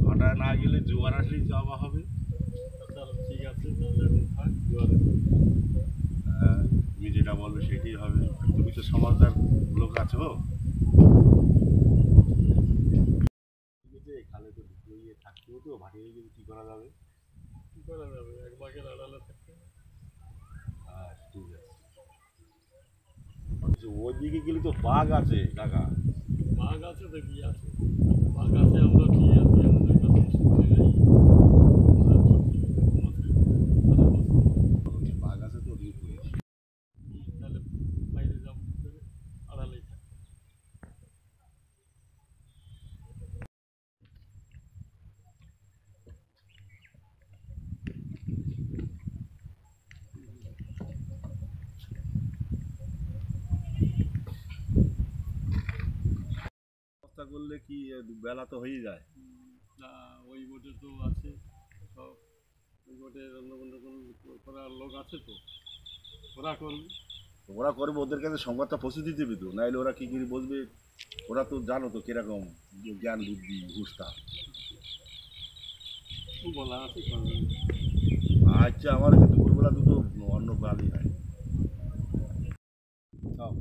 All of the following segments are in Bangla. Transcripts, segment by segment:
ভাটা না গেলে জোয়ার আসলেই যাওয়া হবে ঠিক আছে তাহলে এখন থাক জোয়ারে হ্যাঁ, তুমি যেটা বলবে সেটাই হবে তো সমাজদার লোক আছো তো ভাটিয়ে গেলে কি করা যাবে? কি করা যাবে এক বাঘের আড়ালে থাকতে। হ্যাঁ ঠিক আছে। ওইদিকে গেলে তো বাঘ আছে কাকা। বাঘ আছে তো কি আছে। বাঘ আছে আমরা কি আছে আমাদের কাছে শুনতে নেই বাঘ আছে তো ওদিকে ঘুরে। তাহলে বাইরে যাব আড়ালেই থাক ব্যবস্থা করলে কি বেলা তো হয়ে যায়। না ওই বোটে তো আছে সব ওই অন্য কোনো করার লোক আছে তো ওরা করবে। ওরা করবে ওদের কাছে সংবাদটা পৌঁছে দিতে হবে তো নাইলে ওরা কি করে বলবে ওরা তো জানো তো কীরকম জ্ঞান বুদ্ধি হুঁশটা। বলা আছে আচ্ছা আমার কিন্তু দুপুরবেলা দুটো অন্য গালি হয় খাও।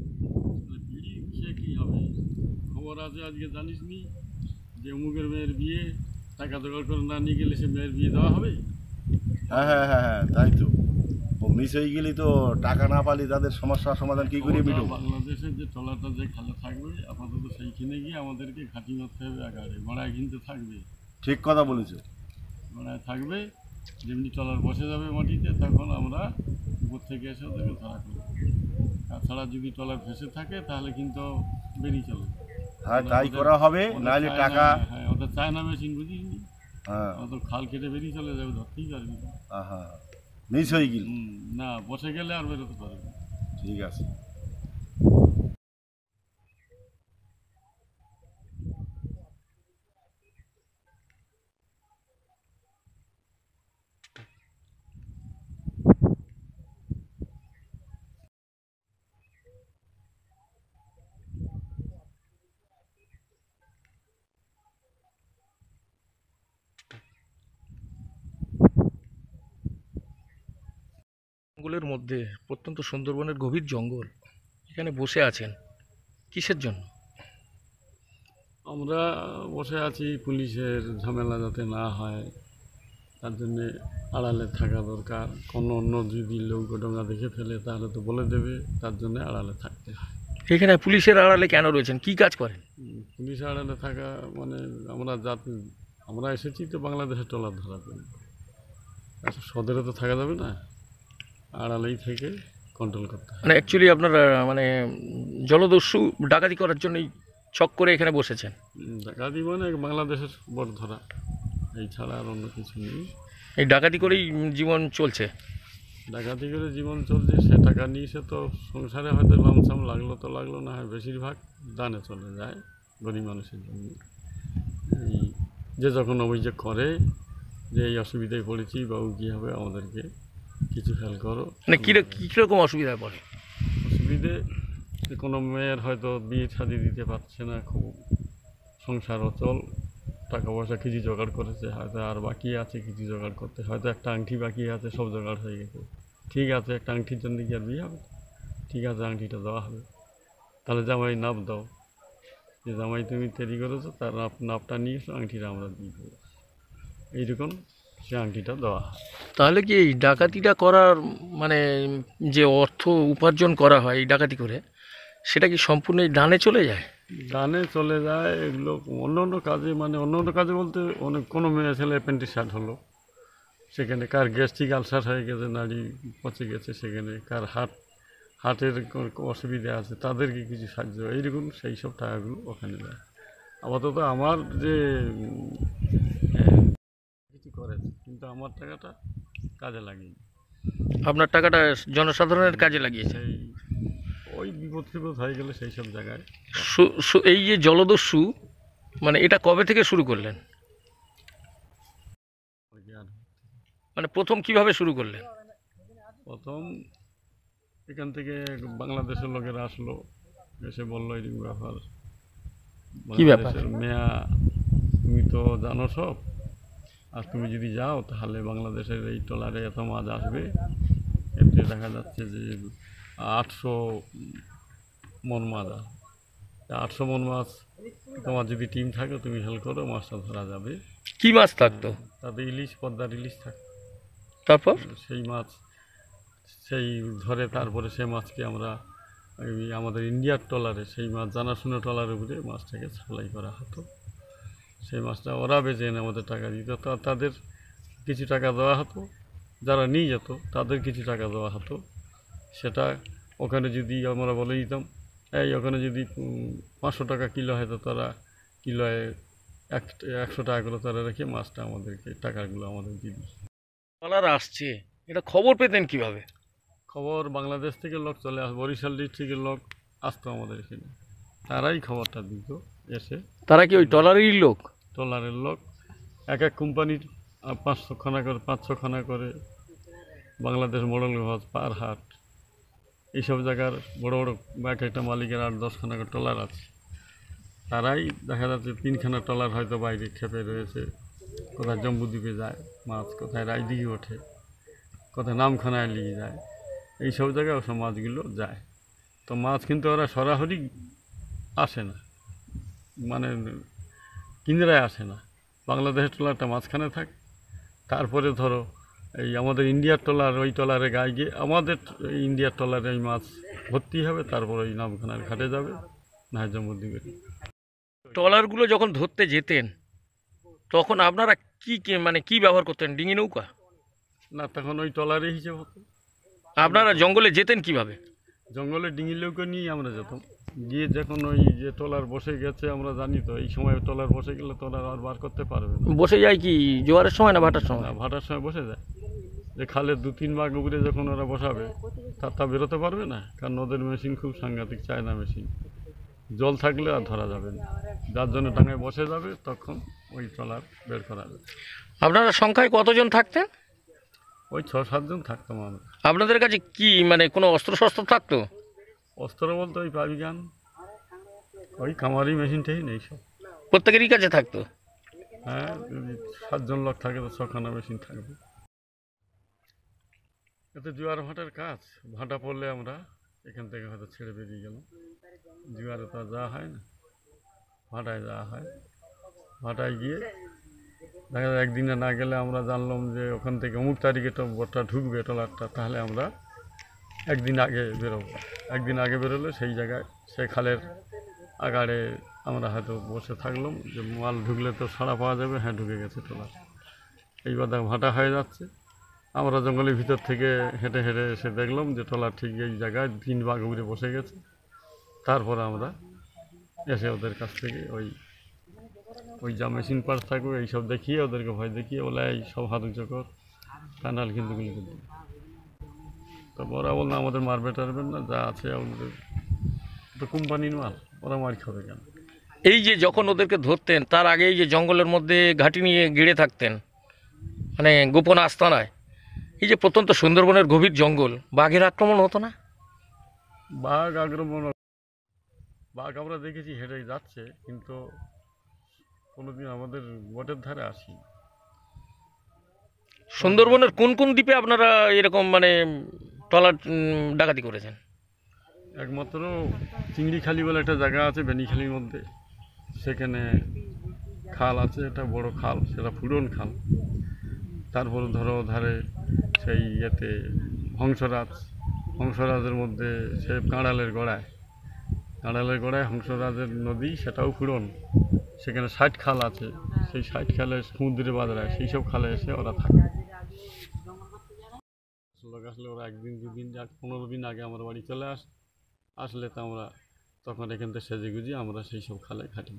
তাহলে বিড়ি সে কী হবে খবর আছে আজকে জানিস নি যে অমুকের মেয়ের বিয়ে টাকা জোগাড় করে না নিয়ে গেলে সে মেয়ের বিয়ে দেওয়া হবে? হ্যাঁ হ্যাঁ হ্যাঁ হ্যাঁ তাই তো। মিস হয়ে গেলে তো টাকা না পালি তাদের সমস্যার সমাধান কি করে মিটব বাংলাদেশের যে ট্রলারটা যে খালে থাকবে আপাতত সেইখানে গিয়ে আমাদেরকে ঘাঁটি মারতে হবে আগারে ভাড়ায় কিনতে থাকবে। ঠিক কথা বলেছ। ভাড়ায় থাকবে যেমনি ট্রলার বসে যাবে মাটিতে তখন আমরা উপর থেকে এসে ওদেরকে ধরা করব। তাছাড়া যদি ট্রলার ভেসে থাকে তাহলে কিন্তু বেরিয়ে চলে হ্যাঁ তাই করা হবে নাহলে টাকা হ্যাঁ ওটা চায়না মেশিন বুঝি হ্যাঁ ওদের খাল কেটে বেরিয়ে চলে যাবে ধরতেই পারবি না। হ্যাঁ মিস হয়ে গেল না বসে গেলে আর বেরোতে পারবে। ঠিক আছে জঙ্গলের মধ্যে প্রত্যন্ত সুন্দরবনের গভীর জঙ্গল এখানে বসে আছেন। কিসের জন্য? আমরা বসে আছি পুলিশের ঝামেলা যাতে না হয় তার জন্যে আড়ালে থাকা দরকার। কোনো অন্য যদি লৌকডঙ্গা দেখে ফেলে তাহলে তো বলে দেবে তার জন্য আড়ালে থাকতে হয়। এখানে পুলিশের আড়ালে কেন রয়েছেন? কি কাজ করেন? উম, পুলিশ আড়ালে থাকা মানে আমরা জাতি আমরা এসেছি তো বাংলাদেশের টলার ধরার জন্য। আচ্ছা সদরে তো থাকা যাবে না? আড়ালেই থেকে কন্ট্রোল করতে হয়। মানে অ্যাকচুয়ালি আপনারা মানে জলদস্যু ডাকাতি করার জন্যই ছক করে এখানে বসেছেন। ডাকাতি মানে বাংলাদেশের বড় ধরা এই ছাড়া আর অন্য কিছু নেই। এই ডাকাতি করেই জীবন চলছে। ডাকাতি করে জীবন চলছে সে টাকা নিয়ে সে তো সংসারে হয়তো লামসাম লাগল তো লাগল না হয় বেশিরভাগ দানে চলে যায় গরিব মানুষের জন্য। যে যখন অভিযোগ করে যে এই অসুবিধায় পড়েছি বাবু কী হবে আমাদেরকে? কিছু খেয়াল করো। মানে কী কীরকম অসুবিধায় পড়ে? অসুবিধে কোনো মেয়ের হয়তো বিয়ে শাদি দিতে পারছে না খুব সংসার অচল টাকা পয়সা কিছু জোগাড় করেছে হয়তো আর বাকি আছে কিছু জোগাড় করতে। হয়তো একটা আংটি বাকি আছে সব জোগাড় হয়ে গেছে। ঠিক আছে একটা আংটির জন্য কি আর বিয়ে হবে? ঠিক আছে আংটিটা দেওয়া হবে। তাহলে জামাই নাপ দাও। যে জামাই তুমি তৈরি করেছ তার নাপ নাপটা নিয়ে এসো আংটিটা আমরা দিয়ে দেবো। এইরকম সে আংটিটা দেওয়া। তাহলে কি এই ডাকাতিটা করার মানে যে অর্থ উপার্জন করা হয় এই ডাকাতি করে সেটা কি সম্পূর্ণ এই দানে চলে যায়? দানে চলে যায় এগুলো অন্য অন্য কাজে মানে অন্য অন্য কাজে বলতে অনেক কোনো মেয়ে ছেলে অ্যাপেন্ডিসাইড হলো সেখানে কার গ্যাস্ট্রিক আলসার হয়ে গেছে নাড়ি পচে গেছে সেখানে কার হার্ট হার্টের কোনো অসুবিধা আছে তাদেরকে কিছু সাহায্য এইরকম সেই সব টাকাগুলো ওখানে দেয় আপাতত আমার যে ক্ষতি করেছে কিন্তু আমার টাকাটা কাজে লাগিনি। আপনার টাকাটা জনসাধারণের কাজে লাগিয়েছে? সেই ওই বিপদ টিপদ হয়ে গেলে সেই সব জায়গায়। সু- সু- এই যে জলদস্যু মানে এটা কবে থেকে শুরু করলেন? আর কি আর মানে প্রথম কীভাবে শুরু করলেন? প্রথম এখান থেকে বাংলাদেশের লোকেরা আসলো এসে বলল এরকম ব্যাপার কি ব্যাপার? বাংলাদেশের মেয়া তুমি তো জানো সব। আর তুমি যদি যাও তাহলে বাংলাদেশের এই ট্রলারে এত মাছ আসবে এতে দেখা যাচ্ছে যে আটশো মন মাছ। আটশো মন মাছ তোমার যদি টিম থাকে তুমি হেল্প করো মাছটা ধরা যাবে। কি মাছ থাকতো? তাতে ইলিশ পদ্মার ইলিশ থাকে তারপর? সেই মাছ সেই ধরে তারপরে সেই মাছকে আমরা আমাদের ইন্ডিয়ার ট্রলারে সেই মাছ জানাশোনা ট্রলারের উপরে মাছটাকে সাপ্লাই করা হতো। সেই মাছটা ওরা বেচে এনে আমাদের টাকা দিত। তা তাদের কিছু টাকা দেওয়া হতো যারা নিয়ে যেত তাদের কিছু টাকা দেওয়া হতো। সেটা ওখানে যদি আমরা বলে দিতাম এই ওখানে যদি পাঁচশো টাকা কিলো হয়তো তারা কিলোয় এক একশো টাকা করে তারা রেখে মাছটা আমাদেরকে টাকাগুলো আমাদের দিয়ে দিত। ট্রলার আসছে। এটা খবর পেতেন কীভাবে? খবর বাংলাদেশ থেকে লোক চলে আস বরিশাল ডিস্ট্রিক্টের লোক আসতো আমাদের এখানে। তারাই খবরটা দিত এসে তারা কি ওই ট্রলারেরই লোক? ট্রলারের লোক। এক এক কোম্পানির পাঁচশো খানা করে, পাঁচশো খানা করে বাংলাদেশ মোড়লগঞ্জ পারহাট এইসব জায়গার বড় বড় এক একটা মালিকের আট দশখানা করে ট্রলার আছে। তারাই দেখা যাচ্ছে তিনখানা ট্রলার হয়তো বাইরে খেপে রয়েছে। কোথায় জম্বুদ্বীপে যায়, মাছ কোথায় রায়দিঘি ওঠে, কোথায় নামখানায় নিয়ে যায়। এই সব জায়গায় ওসব মাছগুলো যায়। তো মাছ কিন্তু ওরা সরাসরি আসে না। মানে কিনরায় আসে না। বাংলাদেশের ট্রলারটা মাঝখানে থাকে। তারপরে ধরো এই আমাদের ইন্ডিয়ার ট্রলার ওই ট্রলারে গায়ে গিয়ে আমাদের এই ইন্ডিয়ার ট্রলারে ওই মাছ ভর্তি হবে তারপর ওই নামখানার ঘাটে যাবে না জম্মুদ্বীপে ট্রলারগুলো যখন ধরতে যেতেন তখন আপনারা কি কি- মানে কি ব্যবহার করতেন? ডিঙি নৌকা? না তখন ওই ট্রলারে হিসেব হতো। আপনারা জঙ্গলে যেতেন কীভাবে? জঙ্গলে ডিঙি লোকে নিয়ে আমরা যেতাম। গিয়ে যখন ওই যে টলার বসে গেছে আমরা জানি তো এই সময় ট্রলার বসে গেলে ট্রলার আর বার করতে পারবে না। বসে যায় কি? জোয়ারের সময় না ভাটার সময়? ভাটার সময় বসে যায়। যে খালে দু তিন ভাগ উপরে যখন ওরা বসাবে তার তা বেরোতে পারবে না? কারণ ওদের মেশিন খুব সাংঘাতিক চায়না মেশিন জল থাকলে আর ধরা যাবে না। যার জন্য ডাঙায় বসে যাবে তখন ওই ট্রলার বের করা যাবে। আপনারা সংখ্যায় কতজন থাকতেন? ওই ছ সাতজন থাকতাম আমরা। আপনাদের কাছে কি মানে কোনো অস্ত্র শস্ত্র থাকতো? অস্ত্র বলতে ওই পাবি গান ওই কামারি মেশিনটাই নেই সব। প্রত্যেকেরই কাছে থাকতো? হ্যাঁ সাতজন লোক থাকে তো ছখানা মেশিন থাকবে। এতে জোয়ার ভাটার কাজ ভাটা পড়লে আমরা এখান থেকে হয়তো ছেড়ে বেরিয়ে গেলাম। জোয়ারে তো যাওয়া হয় না। ভাটায় যাওয়া হয়। ভাটায় গিয়ে দেখা যায় একদিনে না গেলে আমরা জানলাম যে ওখান থেকে অমুক তারিখে তো বোটটা ঢুকবে, ট্রলারটা, তাহলে আমরা একদিন আগে বেরোবো। একদিন আগে বেরোলে সেই জায়গায়, সে খালের আগাড়ে আমরা হয়তো বসে থাকলাম যে মাল ঢুকলে তো সাড়া পাওয়া যাবে হ্যাঁ ঢুকে গেছে ট্রলার। এইবার দেখ ভাটা হয়ে যাচ্ছে। আমরা জঙ্গলের ভিতর থেকে হেঁটে হেঁটে এসে দেখলাম যে ট্রলার ঠিক এই জায়গায় তিন বাঘ উড়ে বসে গেছে। তারপর আমরা এসে ওদের কাছ থেকে ওই ওই যা মেশিন পার্স থাকবে এইসব দেখিয়ে ওদেরকে ভয় দেখিয়ে বলে এই সব হাত উঁচু কর তা নাহলে কিন্তু গুলি করবে। তো ওরা বলল আমাদের মারবে টারবেন না যা আছে আমাদের। তো কোম্পানির মাল ওরা মার খাবে কেন? এই যে যখন ওদেরকে ধরতেন তার আগে এই যে জঙ্গলের মধ্যে ঘাঁটি নিয়ে গেড়ে থাকতেন মানে গোপন আস্তানায় এই যে প্রত্যন্ত সুন্দরবনের গভীর জঙ্গল বাঘের আক্রমণ হতো না? বাঘ আক্রমণ বাঘ আমরা দেখেছি হেঁটে যাচ্ছে কিন্তু কোনোদিন আমাদের বটের ধারে আসি সুন্দরবনের কোন কোন দ্বীপে আপনারা এরকম মানে ট্রলার ডাকাতি করেছেন? একমাত্র চিংড়িখালি বলে একটা জায়গা আছে বেনিখালির মধ্যে। সেখানে খাল আছে একটা বড় খাল সেটা ফুরন খাল। তারপর ধরো ধারে সেই ইয়েতে হংসরাজ হংসরাজের মধ্যে সে কাঁড়ালের গড়ায়। কাঁড়ালের গড়ায় হংসরাজের নদী সেটাও ফুরন সেখানে ষাট খাল আছে। সেই ষাট খালে সমুদ্রে বাজারায় সেই সব খালে এসে ওরা থাকে। লোক আসলে ওরা একদিন দুদিন যাক পনেরো দিন আগে আমার বাড়ি চলে আস আসলে তো আমরা তখন এখান থেকে সেজে গুজি আমরা সেই সব খালে খাটি।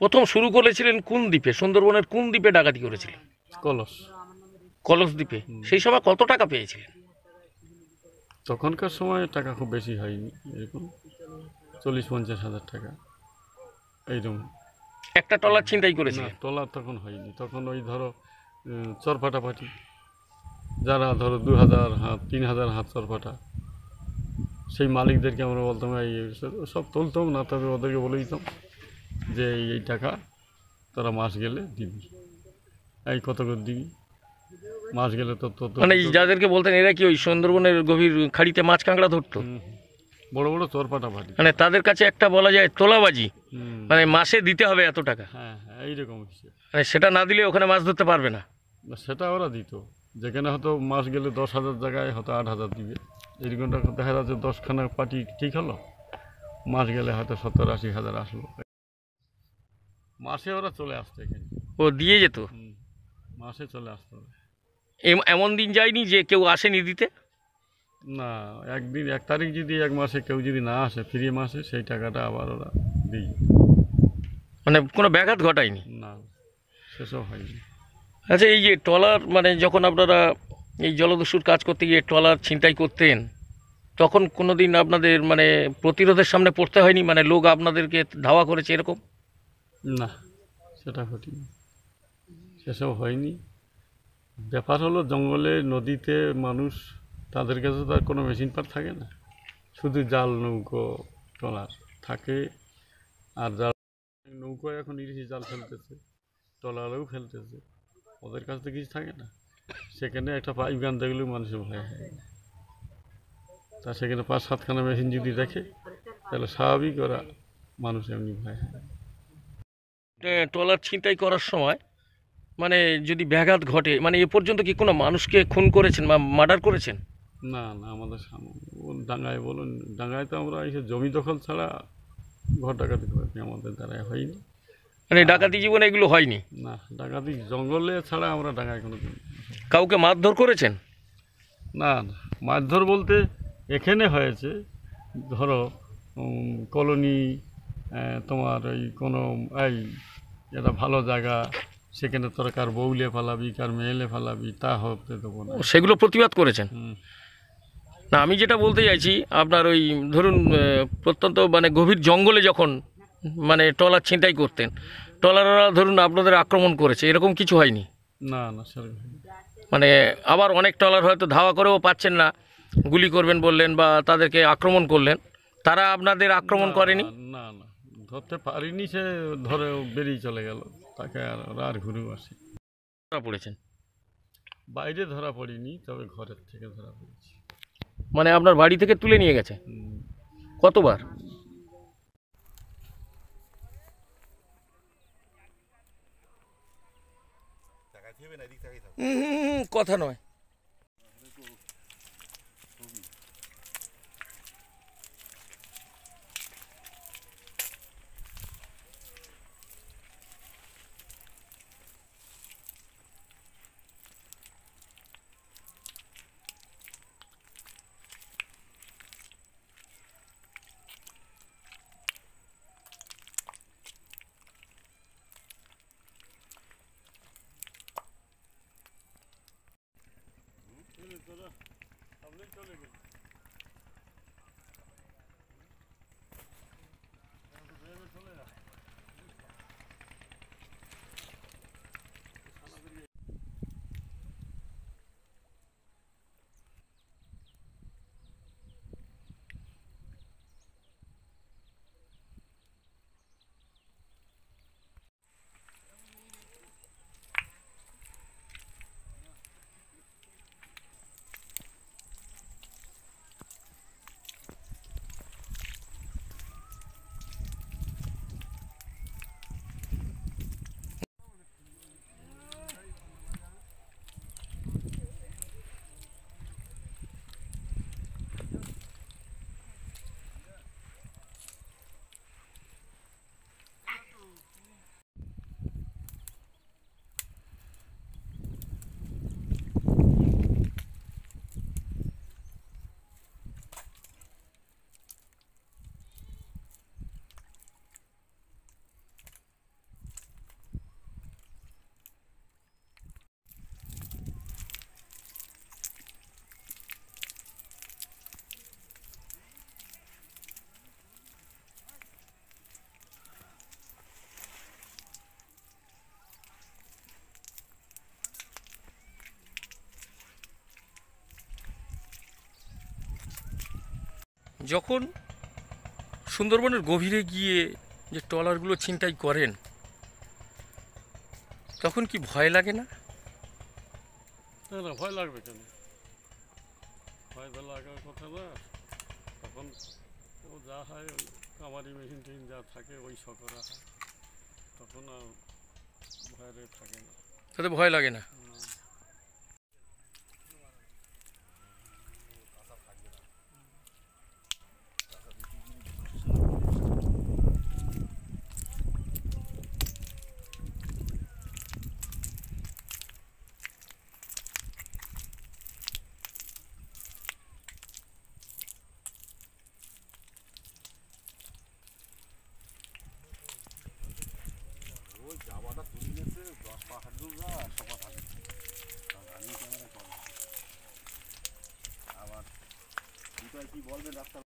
প্রথম শুরু করেছিলেন কোন দ্বীপে? সুন্দরবনের কোন দ্বীপে ডাকাতি করেছিলেন? কলস। কলস দ্বীপে। সেই সময় কত টাকা পেয়েছিলেন? তখনকার সময় টাকা খুব বেশি হয়নি এরকম চল্লিশ পঞ্চাশ হাজার টাকা। এইরকম। একটা ট্রলার ছিনতাই না করেছিলেন তোলা তখন হয়নি। তখন ওই ধরো উম, চরপাটাপাটি যারা ধরো দু হাজার হাত তিন হাজার হাত চরপাটা সেই মালিকদেরকে আমরা বলতাম এই সব- তুলতাম না তবে ওদেরকে বলে দিতাম যে এই টাকা তারা মাস গেলে দিবি। এই কত করে দিবি? মাস গেলে তো মানে যাদেরকে বলতেন এরা কি ওই সুন্দরবনের গভীর খাড়িতে মাছ কাঁকড়া ধরতো? বড় বড় চরপাটাপাটি মানে তাদের কাছে একটা বলা যায় তোলাবাজি। মানে মাসে দিতে হবে এত টাকা। হ্যাঁ হ্যাঁ এইরকম মানে সেটা না দিলে ওখানে মাছ ধরতে পারবে না। সেটা ওরা দিত। যেখানে হয়তো মাস গেলে দশ হাজার জায়গায় হয়তো আট হাজার দিবে। এরকমটা দেখা যাচ্ছে দশখানা পার্টি ঠিক হলো। মাস গেলে হয়তো সত্তর আশি হাজার আসলো। মাসে ওরা চলে আসতো এখানে। ও দিয়ে যেত? মাসে চলে আসতো এমন দিন যায়নি যে কেউ আসেনি দিতে? না একদিন এক তারিখ যদি এক মাসে কেউ যদি না আসে ফ্রি মাসে সেই টাকাটা আবার ওরা দিই মানে কোনো ব্যাঘাত ঘটায়নি? না সেসব হয়নি। আচ্ছা এই যে ট্রলার মানে যখন আপনারা এই জলদস্যুর কাজ করতে গিয়ে ট্রলার ছিনতাই করতেন তখন কোনো দিন আপনাদের মানে প্রতিরোধের সামনে পড়তে হয়নি? মানে লোক আপনাদেরকে ধাওয়া করেছে এরকম? না সেটা ঘটিনি। সেসব হয়নি। ব্যাপার হলো জঙ্গলে নদীতে মানুষ তাদের কাছে তো আর কোনো মেশিন পার থাকে না। শুধু জাল, নৌকো, ট্রলার থাকে। আর জাল নৌকো এখন ইলিশ জাল ফেলতেছে, ট্রলারেও ফেলতেছে, ওদের কাছে তো কিছু থাকে না। সেখানে একটা পাইপ গান দেখলেও মানুষের ভয় হয়। তা সেখানে পাঁচ সাতখানা মেশিন যদি দেখে, তাহলে স্বাভাবিক ওরা মানুষ এমনি ভয় হয়। ট্রলার ছিনতাই করার সময় মানে যদি ব্যাঘাত ঘটে মানে এ পর্যন্ত কি কোনো মানুষকে খুন করেছেন বা মার্ডার করেছেন? না না আমাদের সামনে। ডাঙ্গায় বলুন ডাঙ্গায় তো আমরা এসে জমি দখল ছাড়া ঘর ডাকাতি করেছি আমাদের দ্বারাই হয়নি। মানে ডাকাতি জীবনে এগুলো হয়নি? না ডাকাতি জঙ্গলে ছাড়া আমরা ডাঙ্গায় কোনো কাউকে মারধর করেছেন? না না মারধর বলতে এখানে হয়েছে ধরো কলোনি তোমার ওই কোনো এই এটা ভালো জায়গা সেখানে তোরা কার বউলে ফালাবি কার মেয়েলে ফালাবি তা হতে দেবো না। সেগুলো প্রতিবাদ করেছেন। না আমি যেটা বলতে চাইছি আপনার ওই ধরুন প্রত্যন্ত মানে গভীর জঙ্গলে যখন মানে ট্রলার ছিনতাই করতেন ট্রলাররা ধরুন আপনাদের আক্রমণ করেছে এরকম কিছু হয়নি? না না স্যার মানে আবার অনেক ট্রলার হয়তো ধাওয়া করেও পাচ্ছেন না গুলি করবেন বললেন বা তাদেরকে আক্রমণ করলেন তারা আপনাদের আক্রমণ করেনি? না না ধরতে পারিনি সে ধরে বেরিয়ে চলে গেল তাকে আর আর ঘুরেও আসে ধরা পড়েছেন। বাইরে ধরা পড়িনি তবে ঘরের থেকে ধরা পড়েছি। মানে আপনার বাড়ি থেকে তুলে নিয়ে গেছে। কতবার? কথা নয়। যখন সুন্দরবনের গভীরে গিয়ে যে ট্রলারগুলো ছিনতাই করেন তখন কি ভয় লাগে না? ভয় লাগবে কেন? ভয় তো লাগার কথা না তখন ও যা হয় ওই কামারি মেশিন টেশিন যা থাকে ওই সকরা হয়। তখন আর ভয়ের থাকে না। তাতে ভয় লাগে না ওই জামাটা তুলে গেছে দশ পাহাড় দূর যা সভা থাকে রানিং ক্যামেরা করে আবার দুটায় কি বলবে ডাক্তার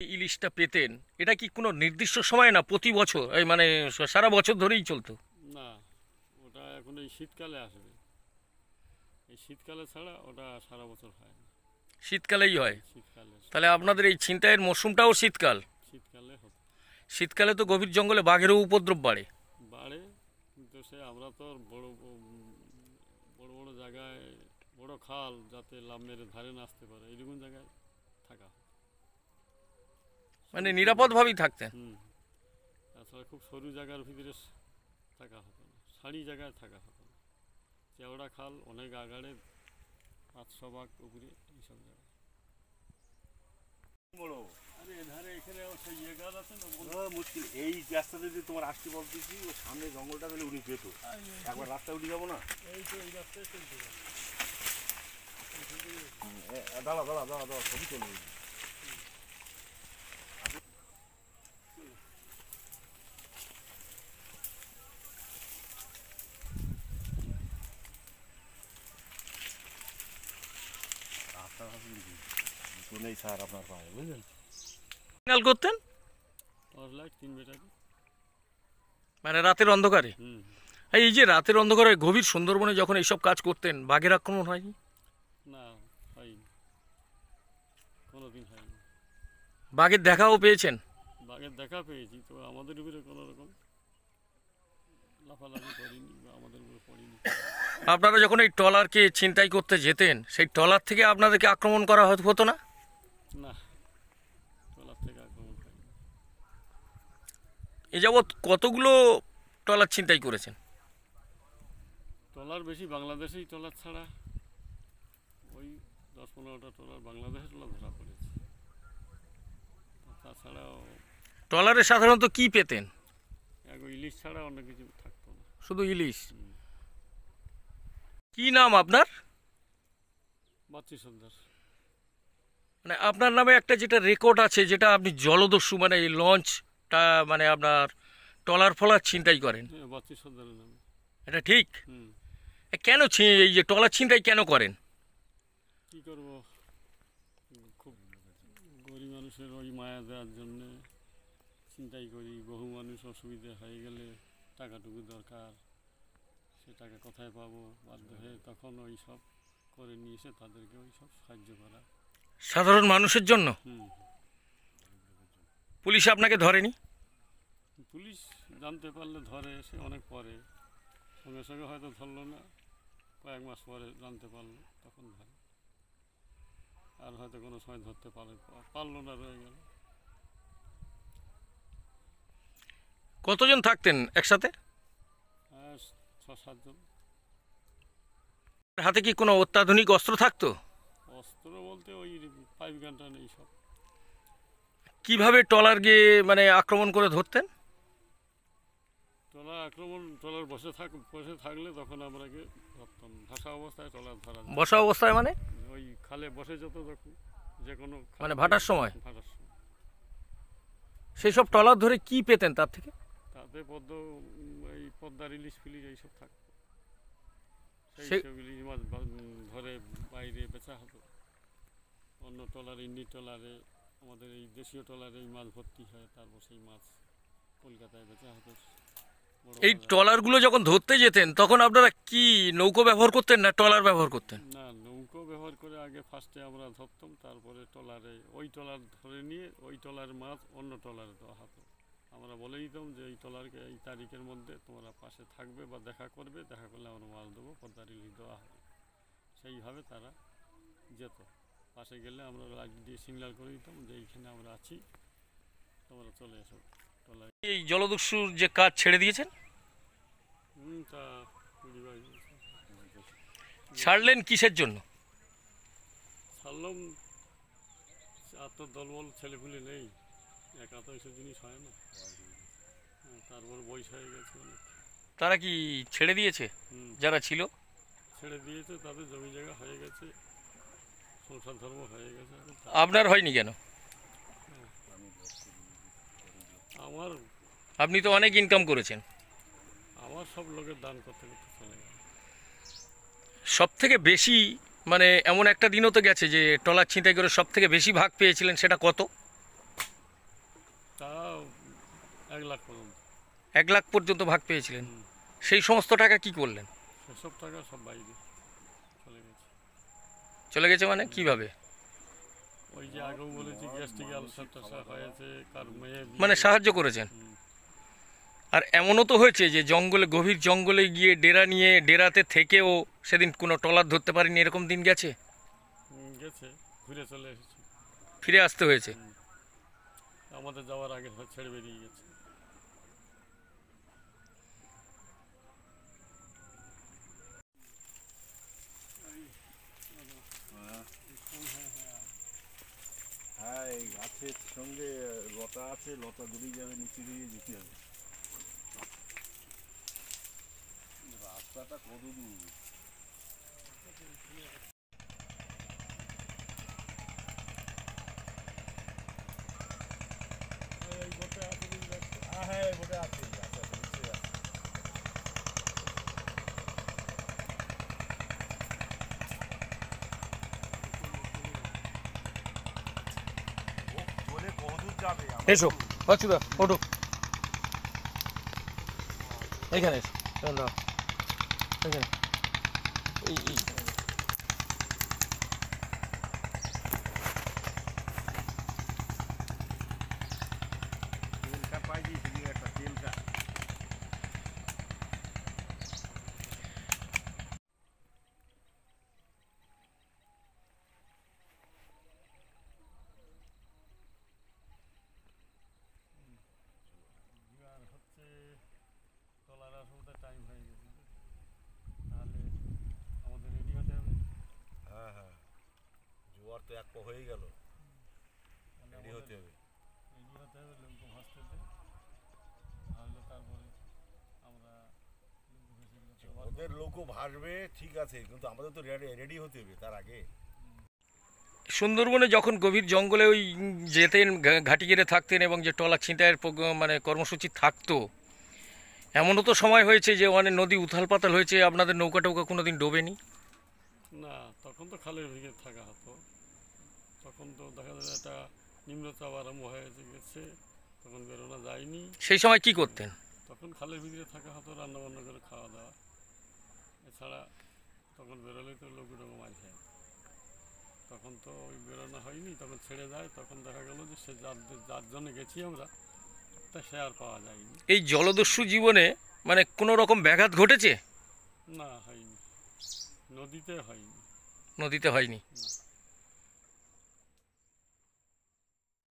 এই ইলিশটা পেতেন এটা কি কোনো নির্দিষ্ট সময় না প্রতি বছর? এই মানে সারা বছর ধরেই চলতো। না ওটা এখন এই শীতকালে আসবে। এই শীতকালে ছাড়া ওটা সারা বছর হয় না। শীতকালেই হয়? শীতকালে তাহলে আপনাদের এই ছিনতাইয়ের মরশুমটাও শীতকাল? শীতকালে হতো। শীতকালে তো গভীর জঙ্গলে বাঘেরও উপদ্রব বাড়ে। বাড়ে কিন্তু সে আমরা তো বড় বড় বড় জায়গায় বড় খাল যাতে লাভ মেরে ধারে না আসতে পারে এইরকম জায়গায় থাকা। মানে নিরাপদভাবেই থাকতেন। হুম। তাছাড়া খুব সরু জায়গার ভিতরে থাকা হতো না সারি জায়গায় থাকা হতো না। চেওড়া খাল অনেক আগাড়ে পাঁচশো বাঘ উপরে এইসব জায়গায় বড়। আরে এধারে এখানে সেই ইয়ে এই রাস্তাতে যদি তোমার আসতে বলতেছি ও সামনে জঙ্গলটা পেলে উনি পেতো একবার রাস্তা উঠে যাব না? এই তো রাস্তায় এ, দাঁড়া দাঁড়া দাঁড়া দাঁড়া সবই চলবে রাস্তা তো নেই স্যার আপনার পায়ে বুঝলেন? সিগন্যাল করতেন? মানে রাতের অন্ধকারে? হুম। এই যে রাতের অন্ধকারে গভীর সুন্দরবনে যখন এইসব কাজ করতেন বাঘের আক্রমণ হয়নি? না হয়নি। কোনো হয়নি। বাঘের দেখাও পেয়েছেন? বাঘের দেখা পেয়েছি তো আমাদের উপরে কোনো রকম লাফালাফি করিনি আমাদের উপরে পড়িনি। আপনারা যখন এই ট্রলারকে ছিনতাই করতে যেতেন সেই ট্রলার থেকে আপনাদেরকে আক্রমণ করা হতো- হতো না? না টলার থেকে আক্রমণ এ যাবৎ কতগুলো ট্রলার ছিনতাই করেছেন? ট্রলার বেশি বাংলাদেশেই ট্রলার ছাড়া ওই দশ পনেরোটা ট্রলার বাংলাদেশের ট্রলার ধরা পড়েছে। তাছাড়াও ট্রলারে সাধারণত কি পেতেন? ইলিশ ছাড়া অন্য কিছু থাকতো না। শুধু ইলিশ। কি নাম আপনার? বাচ্চি সর্দার। মানে আপনার নামে একটা যেটা রেকর্ড আছে যেটা আপনি জলদস্যু মানে এই লঞ্চটা মানে আপনার ট্রলার ফলার ছিনতাই করেন। হ্যাঁ এটা ঠিক? কেন এই যে ট্রলার ছিনতাই কেন করেন? কী করব? খুব গরিব মানুষের ওই মায়া দেওয়ার জন্যে চিন্তাই করি। বহু মানুষ অসুবিধে হয়ে গেলে টাকাটুকু দরকার সে টাকা কোথায় পাবো? বাধ্য হয়ে তখন ওই সব করে নিয়ে এসে তাদেরকে ওই সব সাহায্য করা। সাধারণ মানুষের জন্য। পুলিশ আপনাকে ধরেনি? পুলিশ জানতে পারলে ধরে সে অনেক পরে। সঙ্গে সঙ্গে হয়তো ধরলো না। কয়েক মাস পরে জানতে পারল তখন ধরে। আর হয়তো কোনো সময় ধরতে পারে পারল না রয়ে গেল। কতজন থাকতেন একসাথে? ছ সাতজন হাতে কি কোনো অত্যাধুনিক অস্ত্র থাকতো? অস্ত্র বলতে ওই পাইপ গানটা নেই সব। কীভাবে ট্রলার গিয়ে মানে আক্রমণ করে ধরতেন? ট্রলার আক্রমণ ট্রলার বসে থাক বসে থাকলে তখন আমরা গিয়ে ধরতাম। ভাষা অবস্থায় ট্রলার ধরা বসা অবস্থায় মানে? ওই খালে বসে যেত যখন যে কোনো মানে ভাটার সময়? ভাটার সময়। সেই সব ট্রলার ধরে কি পেতেন তার থেকে? তাতে পদ্ম এই পদ্মার ইলিশ ফিলিশ এইসব থাকতো। সেই সব ইলিশ মাছ ধরে বাইরে বেচা হতো। অন্য ট্রলার ইন্ডি ট্রলারে আমাদের এই দেশীয় ট্রলারে এই মাছ ভর্তি হয় তারপর সেই মাছ কলকাতায় বেচা হতো। এই। ট্রলারগুলো যখন ধরতে যেতেন তখন আপনারা কি নৌকো ব্যবহার করতেন না ট্রলার ব্যবহার করতেন? না নৌকো ব্যবহার করে আগে ফার্স্টে আমরা ধরতাম তারপরে ট্রলারে ওই ট্রলার ধরে নিয়ে ওই ট্রলার মাছ অন্য ট্রলারে দেওয়া হতো। আমরা বলে দিতাম যে এই ট্রলারকে এই তারিখের মধ্যে তোমরা পাশে থাকবে বা দেখা করবে দেখা করলে আমরা মাছ দেবো ইলিশ দেওয়া হবে। সেইভাবে তারা যেত। পাশে গেলে আমরা লাইট দিয়ে সিগন্যাল করে দিতাম যে এইখানে আমরা আছি তোমরা চলে এসো। এই জলদস্যুর যে কাজ ছেড়ে দিয়েছেন? হুম তা। ছাড়লেন কিসের জন্য? ছাড়লাম আর তো দলবল ছেলেপুলে নেই একা তো এইসব জিনিস হয় না। হ্যাঁ, তারপর বয়স হয়ে গেছে অনেক। তারা কি ছেড়ে দিয়েছে? যারা ছিল? ছেড়ে দিয়েছে তাদের জমি জায়গা হয়ে গেছে সংসার ধর্ম হয়ে গেছে এখন তা- আপনার হয়নি কেন? আমার আপনি তো অনেক ইনকাম করেছেন। আমার সব লোকের দান করতে করতে চলে সব থেকে বেশি মানে এমন একটা দিনও তো গেছে যে ট্রলার ছিনতাই করে সব থেকে বেশি ভাগ পেয়েছিলেন সেটা কত? তা এক লাখ পর্যন্ত। এক লাখ পর্যন্ত ভাগ পেয়েছিলেন। সেই সমস্ত টাকা কি করলেন? সেসব টাকা সব বাইরে। চলে গেছে মানে? কীভাবে? ওই যে আগেও বলেছি গ্যাস্ট্রিক আলসার টালসার হয়েছে কার মেয়ে মানে সাহায্য করেছেন? আর এমনও তো হয়েছে যে জঙ্গলে গভীর জঙ্গলে গিয়ে ডেরা নিয়ে ডেরাতে থেকেও সেদিন কোনো ট্রলার ধরতে পারেনি এরকম দিন গেছে? গেছে ঘুরে চলে এসেছে। ফিরে আসতে হয়েছে? আমাদের যাওয়ার আগে ছেড়ে বেরিয়ে গেছে। গাছের সঙ্গে লতা আছে লতা দূরে যাবে নিচে দিয়ে যেতে হবে। রাস্তাটা কত দূর হ্যাঁ হ্যাঁ বোটে আছে আচ্ছা আচ্ছা নিচে আছে ও বলে কতদূর যাবে আমরা এসো বাচ্চুদা ওঠো এইখানে এসো এখানে দাও। এইখানে এই এই তেলটা পাই দিয়েছি দিয়ে একটা তেলটা আর হচ্ছে টলার আসতে টাইম হয়ে গেছে তাহলে আমাদের রেডি হতে হবে হ্যাঁ হ্যাঁ জোয়ার তো এক পা হয়ে গেল। তাহলে রেডি হতে হবে। রেডি হতে হবে লুঙ্কো ভাসতেতে ভাসলে তারপরে আমরা লুঙ্কো ভেসে গেলে তো আবার ওদের লোকও ভাসবে ঠিক আছে কিন্তু আমাদের তো রেডি রেডি হতে হবে তার আগে। সুন্দরবনে যখন গভীর জঙ্গলে ওই যেতেন ঘাটি গেড়ে থাকতেন এবং যে টলা ছিনতাইয়ের মানে কর্মসূচি থাকতো এমনও তো সময় হয়েছে যে অনেক নদী উথাল পাতাল হয়েছে আপনাদের নৌকা টৌকা কোনো দিন ডোবেনি? না তখন তো খালের ভিতরে থাকা হতো। একটা নিম্নচাপ আরম্ভ হয়ে গেছে তখন বেরোনো যায়নি। সেই সময় কি করতেন? তখন খালের ভিতরে থাকা হতো রান্না বান্না করে খাওয়া দাওয়া। এছাড়া তখন বেরোলে তো লোক রকম মাছ খায় তখন তো ওই বেরোনো হয়নি তখন ছেড়ে যায়। তখন দেখা গেল যে সে যার যার জন্য গেছি আমরা তা সে আর পাওয়া যায়নি। এই জলদস্যু জীবনে মানে কোনো রকম ব্যাঘাত ঘটেছে? না হয়নি। নদীতে হয়নি। নদীতে হয়নি? না।